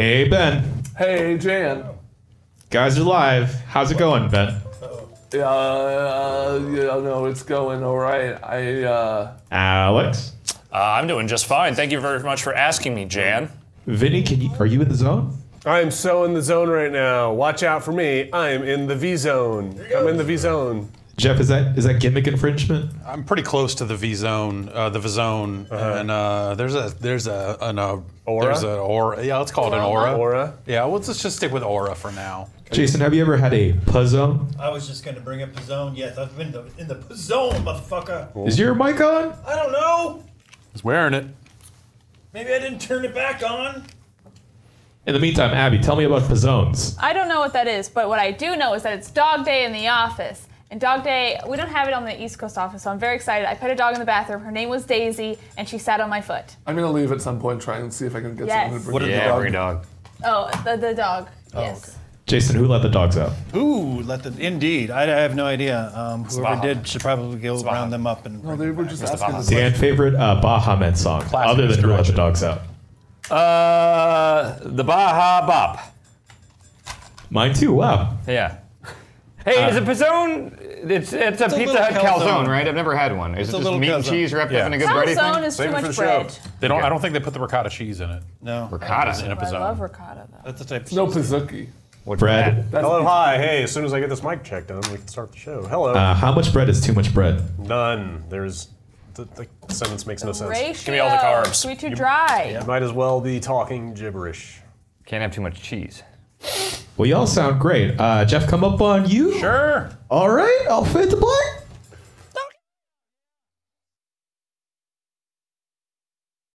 Hey, Ben. Hey, Jan. Guys are live. How's it going, Ben? Yeah, uh, yeah, no, it's going all right. I, uh, Alex. Uh, I'm doing just fine. Thank you very much for asking me, Jan. Vinny, can you, are you in the zone? I'm so in the zone right now. Watch out for me. I'm in the V zone. I'm in the V zone. Jeff, is that is that gimmick infringement? I'm pretty close to the V zone, uh, the V zone, and uh, there's a there's a an uh, Aura? There's an aura. Yeah, let's call it an aura. Aura. Yeah, well, let's just stick with aura for now. Jason, have you ever had a puzzle? I was just gonna bring up the zone. Yes, I've been the, in the zone, motherfucker. Is your mic on? I don't know. He's wearing it. Maybe I didn't turn it back on. In the meantime, Abby, tell me about pizzones. I don't know what that is, but what I do know is that it's dog day in the office. And dog day, we don't have it on the East Coast office, so I'm very excited. I pet a dog in the bathroom. Her name was Daisy, and she sat on my foot. I'm gonna leave at some point, try and see if I can get Yes. someone to bring What the did dog. the dog? dog. Oh, the, the dog. yes. Jason, who let the dogs out? Ooh, let the indeed. I, I have no idea. Um, whoever Baja. did should probably go Baja. round them up and. No, they were just asking Baja. Dan, favorite uh, Baha Men song, Classic other than who let the misdirection. dogs out? Uh, the Baja Bop. Mine too. Wow. Yeah. Hey, is a pizzone? It's it's a a Pizza little Hut calzone, calzone. right? I've never had one. Is It's it a just little meat and calzone. cheese wrapped Yeah. up in a good bready Calzone thing? is Save too it for much the show. bread. They don't. I don't think they put the ricotta cheese in it. No, Ricotta. In a I love ricotta, though. that's the type. Of No cheese. pizookie. What's Bread. That's Hello, hi, hey. As soon as I get this mic check done, we can start the show. Hello. Uh, how much bread is too much bread? None. There's the, the sentence makes no sense. Ratio. Give me all the carbs. Sweet too dry. You might as well be talking gibberish. Can't have too much cheese. Well, y'all sound great. Uh, Jeff, come up on you. Sure. All right, I'll fade to black.